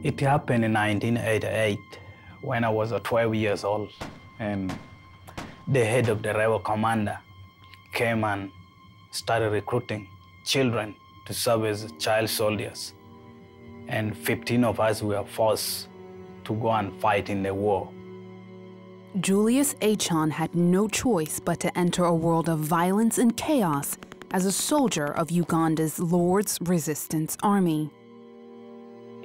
It happened in 1988 when I was uh, 12 years old, and the head of the rebel commander came and started recruiting children to serve as child soldiers. And 15 of us were forced to go and fight in the war. Julius Achon had no choice but to enter a world of violence and chaos as a soldier of Uganda's Lord's Resistance Army.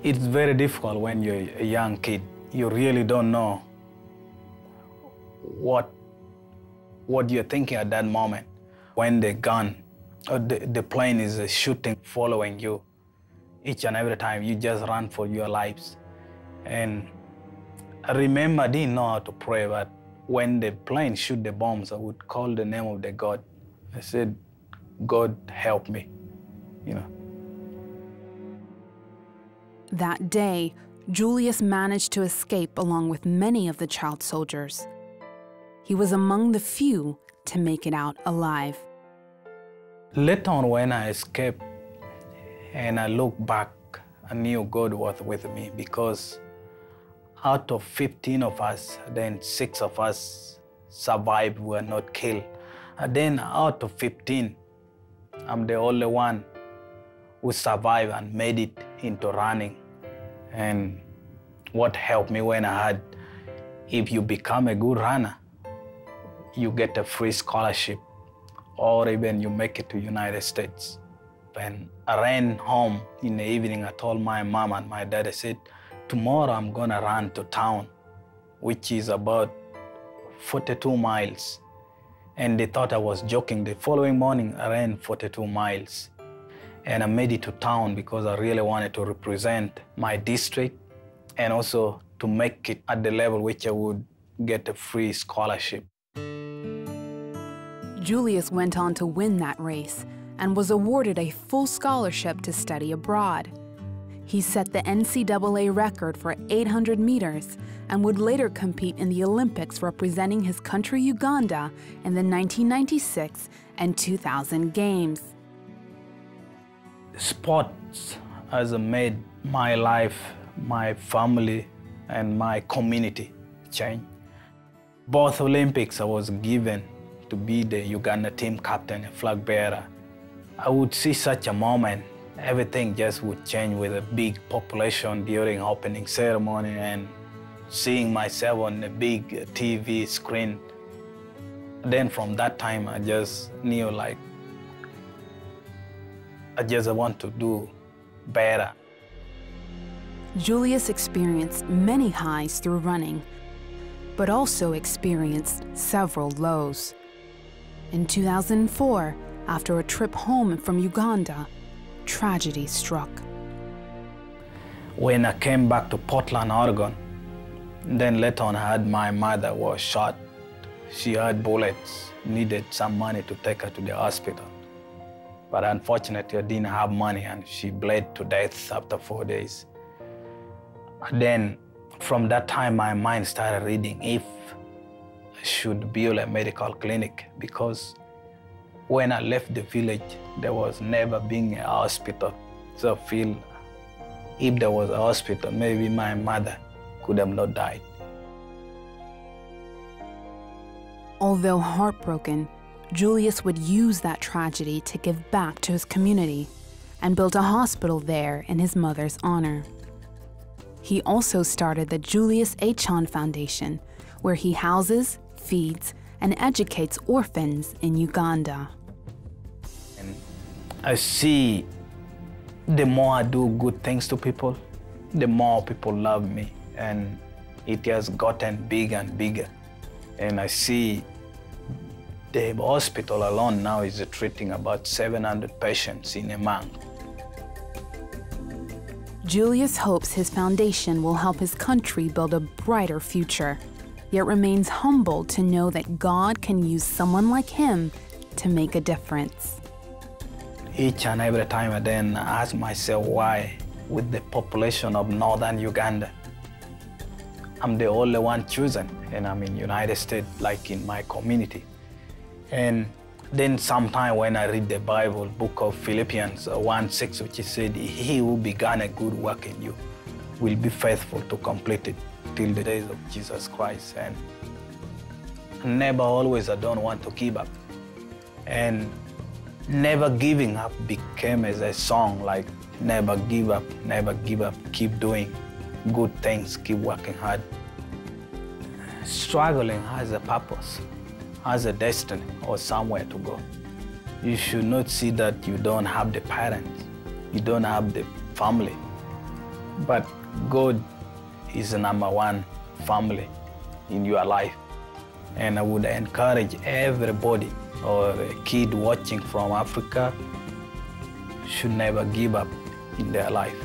It's very difficult when you're a young kid. You really don't know what, what you're thinking at that moment. When the gun or the, the plane is uh, shooting, following you, each and every time you just run for your lives. And I remember I didn't know how to pray, but when the plane shoot the bombs, I would call the name of the God. I said, God help me, you know. That day, Julius managed to escape along with many of the child soldiers. He was among the few to make it out alive. Later on, when I escaped and I look back, I knew God was with me because out of 15 of us, then six of us survived, were not killed. And then out of 15, I'm the only one who survived and made it into running. And what helped me when I had, if you become a good runner, you get a free scholarship, or even you make it to United States. When I ran home in the evening, I told my mom and my dad, I said, tomorrow I'm gonna run to town, which is about 42 miles. And they thought I was joking. The following morning, I ran 42 miles. And I made it to town because I really wanted to represent my district and also to make it at the level which I would get a free scholarship. Julius went on to win that race and was awarded a full scholarship to study abroad. He set the NCAA record for 800 meters and would later compete in the Olympics representing his country Uganda in the 1996 and 2000 Games. Sports has made my life, my family, and my community change. Both Olympics I was given to be the Uganda team captain and flag bearer. I would see such a moment everything just would change with a big population during opening ceremony and seeing myself on the big TV screen. Then from that time, I just knew like, I just want to do better. Julius experienced many highs through running, but also experienced several lows. In 2004, after a trip home from Uganda, tragedy struck. When I came back to Portland, Oregon, then later on I had my mother was shot. She had bullets, needed some money to take her to the hospital. But unfortunately, I didn't have money and she bled to death after four days. And then from that time, my mind started reading if I should build a medical clinic because when I left the village, there was never been a hospital. So I feel if there was a hospital, maybe my mother could have not died. Although heartbroken, Julius would use that tragedy to give back to his community and built a hospital there in his mother's honor. He also started the Julius Achon Foundation, where he houses, feeds, and educates orphans in Uganda. And I see the more I do good things to people, the more people love me. And it has gotten bigger and bigger. And I see the hospital alone now is treating about 700 patients in a month. Julius hopes his foundation will help his country build a brighter future, yet remains humbled to know that God can use someone like him to make a difference. Each and every time I then ask myself why, with the population of northern Uganda, I'm the only one chosen, and I'm in United States, like in my community. And then sometime when I read the Bible, book of Philippians uh, 1 6, which said, He who began a good work in you will be faithful to complete it till the days of Jesus Christ. And never always I don't want to give up. And never giving up became as a song like never give up, never give up, keep doing good things, keep working hard. Struggling has a purpose, has a destiny or somewhere to go. You should not see that you don't have the parents, you don't have the family. But God is the number one family in your life. And I would encourage everybody or a kid watching from Africa should never give up in their life.